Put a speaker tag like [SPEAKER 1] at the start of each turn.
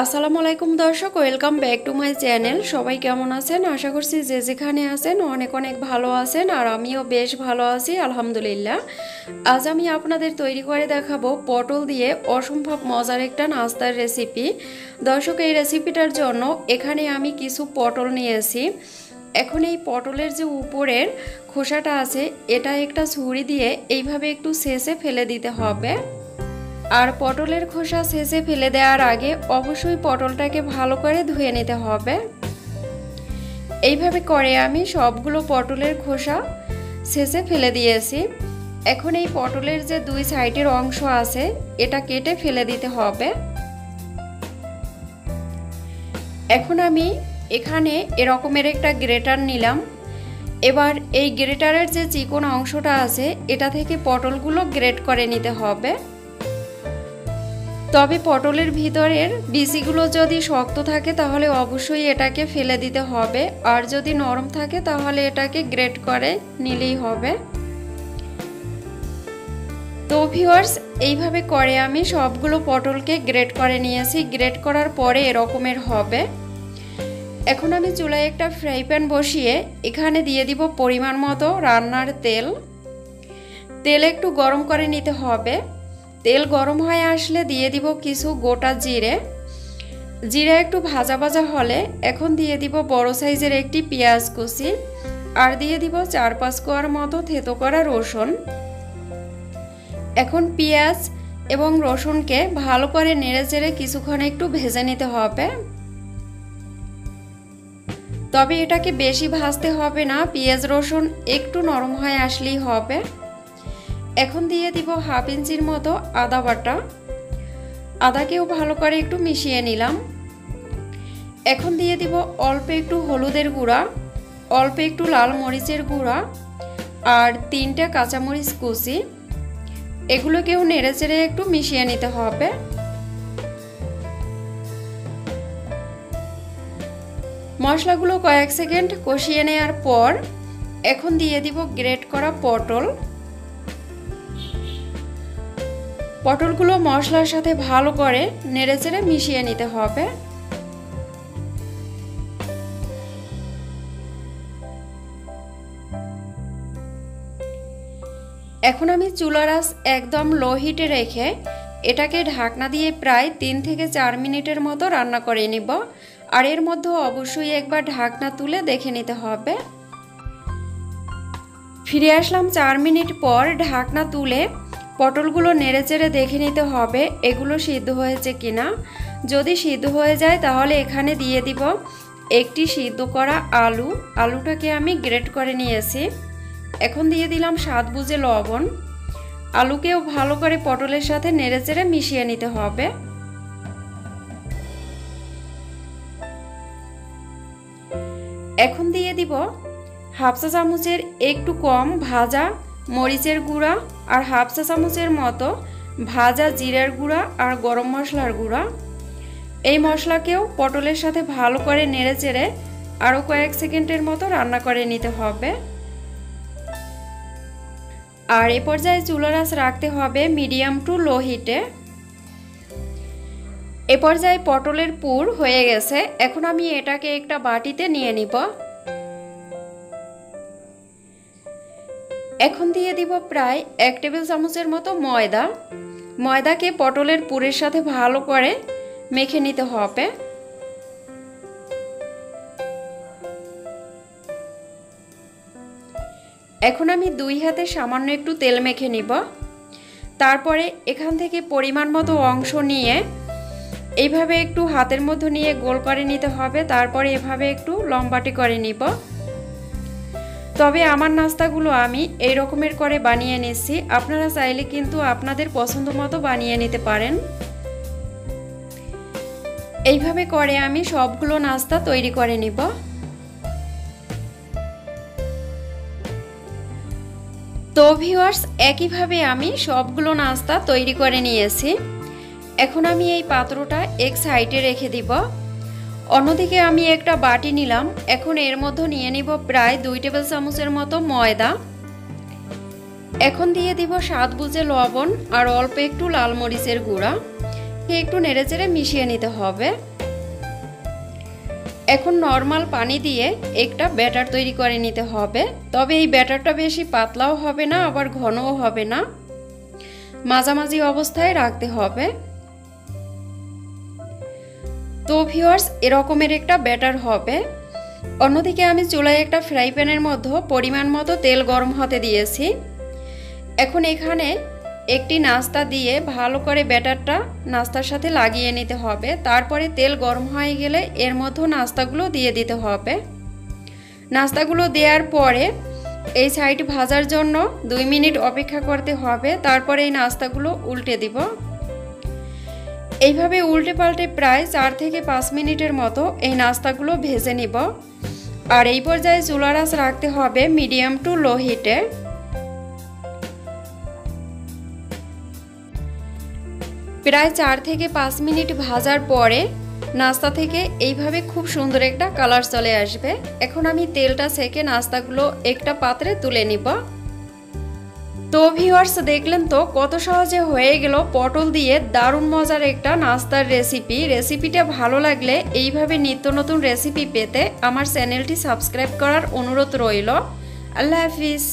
[SPEAKER 1] আসসালামু আলাইকুম দর্শক, welcome back to my channel. সবাই কেমন আছেন? আশা করছি যে যেখানে আছেন অনেক অনেক ভালো আছেন, আর আমিও বেশ ভালো আছি, আলহামদুলিল্লাহ। আজ আমি আপনাদের তৈরি করে দেখাবো পটল দিয়ে অসম্ভব মজার একটা নাস্তার রেসিপি। দর্শক, এই রেসিপিটার জন্য এখানে আমি কিছু পটল নিয়েছি। এখন এই পটলের যে উপরের খোসাটা আছে, এটা একটা ছুরি দিয়ে এইভাবে একটু শেষে ফেলে দিতে হবে। আর পটলের খোসা শেষে ফেলে দেওয়ার আগে অবশ্যই পটলটাকে ভালো করে ধুয়ে নিতে হবে। এইভাবে করে আমি সবগুলো পটলের খোসা শেষে ফেলে দিয়েছি। এখন এই পটলের যে দুই সাইডের অংশ আছে, এটা কেটে ফেলে দিতে হবে। এখন আমি এখানে এরকমের একটা গ্রেটার নিলাম। এবার এই গ্রেটারের যে চিকন অংশটা আছে, এটা থেকে পটলগুলো গ্রেট করে নিতে হবে। তবে পটলের ভিতরের বিচিগুলো যদি শক্ত থাকে, তাহলে অবশ্যই এটাকে ফেলে দিতে হবে। আর যদি নরম থাকে, তাহলে এটাকে গ্রেট করে নিলেই হবে। তো ভিওয়ার্স এইভাবে করে আমি সবগুলো পটলকে গ্রেট করে নিয়েছি। গ্রেট করার পরে এরকমের হবে। এখন আমি চুলায় একটা ফ্রাই প্যান বসিয়ে এখানে দিয়ে দিব পরিমাণ মতো রান্নার তেল। তেল একটু গরম করে নিতে হবে। তেল গরম হয়ে আসলে দিয়ে দিব কিছু গোটা জিরে। জিরে একটু ভাজা ভাজা হলে এখন দিয়ে দিব বড় সাইজের একটি পেঁয়াজ কুচি আর দিয়ে দিব চার পাঁচ কোয়ার মতো থেতো করা রসুন। এখন পেঁয়াজ এবং রসুনকে ভালো করে নেড়ে চেড়ে কিছুক্ষণ একটু ভেজে নিতে হবে। তবে এটাকে বেশি ভাজতে হবে না, পেঁয়াজ রসুন একটু নরম হয়ে আসলেই হবে। এখন দিয়ে দিব হাফ ইঞ্চির মতো আদা বাটা। আদাকেও ভালো করে একটু মিশিয়ে নিলাম। এখন দিয়ে দিব অল্প একটু হলুদের গুঁড়া, অল্প একটু লাল মরিচের গুঁড়া আর তিনটা কাঁচামরিচ কুচি। এগুলোকেও নেড়ে চেড়ে একটু মিশিয়ে নিতে হবে। মশলাগুলো কয়েক সেকেন্ড কষিয়ে নেওয়ার পর এখন দিয়ে দিব গ্রেট করা পটল। পটলগুলো মশলার সাথে ভালো করে নেড়েচেড়ে মিশিয়ে নিতে হবে। এখন আমি চুলার আঁচ একদম লো হিটে রেখে এটাকে ঢাকনা দিয়ে প্রায় তিন থেকে চার মিনিটের মতো রান্না করে নিব। আর এর মধ্যে অবশ্যই একবার ঢাকনা তুলে দেখে নিতে হবে। ফিরে আসলাম চার মিনিট পর ঢাকনা তুলে পটলগুলো নেড়ে চেড়ে দেখে নিতে হবে, এগুলো সিদ্ধ হয়েছে কিনা। যদি সিদ্ধ হয়ে যায়, তাহলে এখানে দিয়ে দিব একটি সিদ্ধ করা আলু। আলুটাকে আমি গ্রেট করে নিয়েছি। এখন দিয়ে দিলাম স্বাদ বুঝে লবণ। আলুকেও ভালো করে পটলের সাথে নেড়ে চেড়ে মিশিয়ে নিতে হবে। এখন দিয়ে দিব হাফসা চামচের একটু কম ভাজা মরিচের গুঁড়া আর হাফ চা চামচের মতো ভাজা জিরার গুঁড়া আর গরম মশলার গুঁড়া। এই মশলাকেও পটলের সাথে ভালো করে নেড়ে চেড়ে আরও কয়েক সেকেন্ডের মতো রান্না করে নিতে হবে। আর এ পর্যায়ে চুলার আঁচ রাখতে হবে মিডিয়াম টু লো হিটে। এ পর্যায়ে পটলের পুর হয়ে গেছে। এখন আমি এটাকে একটা বাটিতে নিয়ে নিব। এখন দিয়ে দিব প্রায় এক টেবিল চামচের মতো ময়দা। ময়দাকে পটলের পুরের সাথে ভালো করে মেখে নিতে হবে। এখন আমি দুই হাতে সামান্য একটু তেল মেখে নিব। তারপরে এখান থেকে পরিমাণ মতো অংশ নিয়ে এইভাবে একটু হাতের মধ্যে নিয়ে গোল করে নিতে হবে। তারপরে এভাবে একটু লম্বাটি করে নিব। তবে আমার নাস্তাগুলো আমি এই রকমের করে বানিয়ে নিচ্ছি। আপনারা চাইলে কিন্তু আপনাদের পছন্দ মতো বানিয়ে নিতে পারেন। এইভাবে করে আমি সবগুলো নাস্তা তৈরি করে নিব। তো ভিওয়ার্স একইভাবে আমি সবগুলো নাস্তা তৈরি করে নিয়েছি। এখন আমি এই পাত্রটা এক সাইডে রেখে দিব। অন্যদিকে আমি একটা বাটি নিলাম। এখন এর মধ্যে নিয়ে নিব প্রায় দুই টেবিল চামচের মতো ময়দা। এখন দিয়ে দিব স্বাদ বুঝে লবণ আর অল্প একটু লাল মরিচের গুঁড়া। একটু নেড়েচেড়ে মিশিয়ে নিতে হবে। এখন নর্মাল পানি দিয়ে একটা ব্যাটার তৈরি করে নিতে হবে। তবে এই ব্যাটারটা বেশি পাতলাও হবে না, আবার ঘনও হবে না। মাঝামাঝি অবস্থায় রাখতে হবে। তো ভিওয়ার্স এরকমের একটা ব্যাটার হবে। অন্যদিকে আমি চুলায় একটা ফ্রাই প্যানের মধ্যে পরিমাণ মতো তেল গরম হতে দিয়েছি। এখন এখানে একটি নাস্তা দিয়ে ভালো করে ব্যাটারটা নাস্তার সাথে লাগিয়ে নিতে হবে। তারপরে তেল গরম হয়ে গেলে এর মধ্যে নাস্তাগুলো দিয়ে দিতে হবে। নাস্তাগুলো দেওয়ার পরে এই সাইড ভাজার জন্য দুই মিনিট অপেক্ষা করতে হবে। তারপরে এই নাস্তাগুলো উল্টে দিব। এইভাবে উল্টে পাল্টে প্রায় চার থেকে পাঁচ মিনিটের মতো এই নাস্তাগুলো ভেজে নিব। আর এই পর্যায়ে চুলার আঁচ রাখতে হবে মিডিয়াম টু লো হিটে। প্রায় চার থেকে পাঁচ মিনিট ভাজার পরে নাস্তা থেকে এইভাবে খুব সুন্দর একটা কালার চলে আসবে। এখন আমি তেলটা সেকে নাস্তাগুলো একটা পাত্রে তুলে নিব। তো ভিউয়ার্স দেখলেন তো কত সহজে হয়ে গেল পটল দিয়ে দারুণ মজার একটা নাস্তার রেসিপি রেসিপিটা ভালো লাগলে এইভাবে নিত্য নতুন রেসিপি পেতে আমার চ্যানেলটি সাবস্ক্রাইব করার অনুরোধ রইল। আল্লাহ হাফিজ।